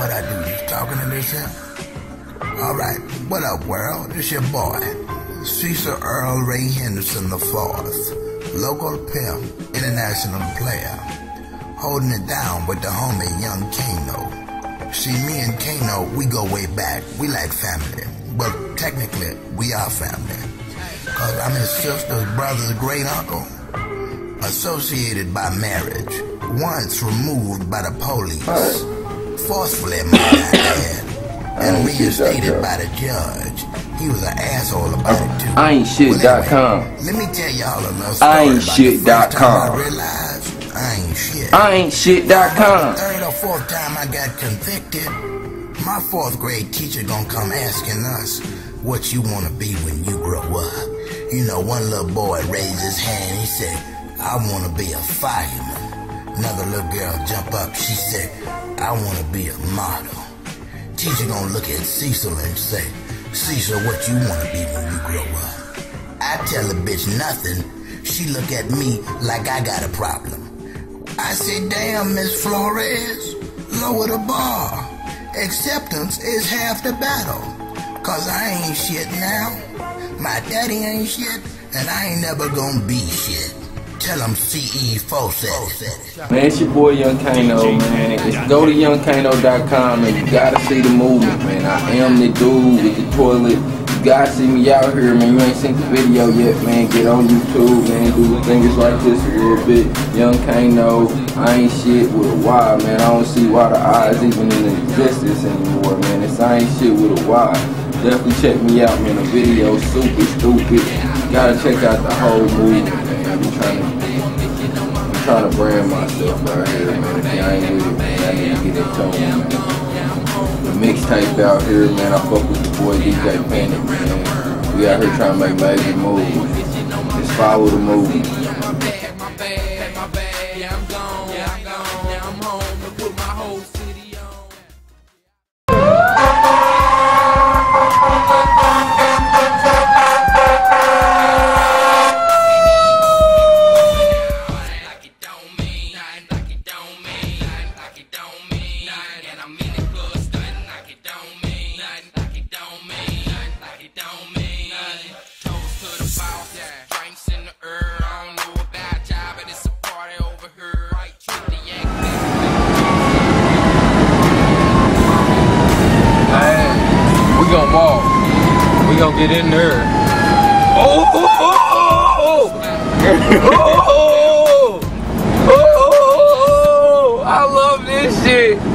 What I do, talking to this here? Alright, what up world? It's your boy, Cecil Earl Ray Henderson the IV, local pimp, international player, holding it down with the homie Young Kano. See, me and Kano, we go way back. We like family. But technically, we are family. Cause I'm his sister's brother's great uncle associated by marriage, once removed by the police, forcefully my dad, and reinstated by the judge. He was an asshole about it too. I ain't shit.com. anyway, let me tell y'all a little story I ain't about the first shit.com. I realized I ain't shit. I ain't shit.com. Third or fourth time I got convicted, my fourth grade teacher gonna come asking us what you wanna be when you grow up. You know, one little boy raised his hand. He said, I wanna be a fireman. Another little girl jump up. She said, I wanna be a model. Teacher gonna look at Cecil and say, Cecil, what you wanna be when you grow up? I tell the bitch nothing. She look at me like I got a problem. I said, damn, Miss Flores, lower the bar. Acceptance is half the battle. Cause I ain't shit now. My daddy ain't shit, and I ain't never gonna be shit. Tell him CE it. Man, it's your boy Young Kano, man. Just go to youngkano.com and you gotta see the movement, man. I am the dude with the toilet. You gotta see me out here, man. You ain't seen the video yet, man. Get on YouTube, man. Do fingers like this a little bit. Young Kano, I ain't shit with a Y, man. I don't see why the is even in existence anymore, man. It's I ain't shit with a Y. Definitely check me out, man. The video super stupid. Gotta check out the whole man. I'm trying to I'm trying to brand myself out here, man. If y'all ain't with it, man, I need to get it tone, man. The mixtape out here, man. I fuck with the boy DJ Panic, man. We out here trying to make major moves. Just follow the movie. Yeah, I'm gone. gonna get in there. Oh! oh, oh, oh, oh, oh, oh, oh, oh, oh, oh, oh, oh,